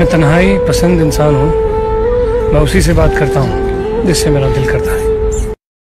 मैं तन्हाई पसंद इंसान हूँ, मैं उसी से बात करता हूँ जिससे मेरा दिल करता है।